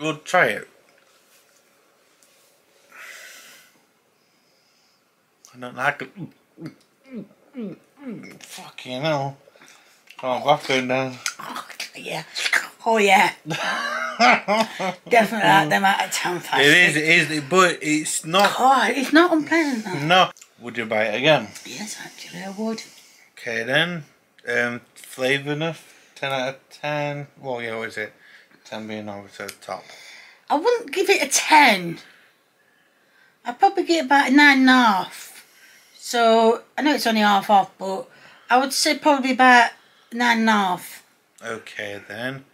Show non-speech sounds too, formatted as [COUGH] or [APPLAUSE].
We'll try it. I don't like it. Fucking hell. Oh, back going down. Oh, yeah. Oh, yeah. [LAUGHS] Definitely like them out of town fast. It is, it is, but it's not. God, it's not unpleasant though. No. Would you buy it again? Yes, actually, I would. Okay then. Um, flavour enough? 10 out of 10? Well, yeah, what is it? 10 being over to the top. I wouldn't give it a 10. I'd probably give it about a 9.5. So, I know it's only half off, but I would say probably about 9.5. Okay then.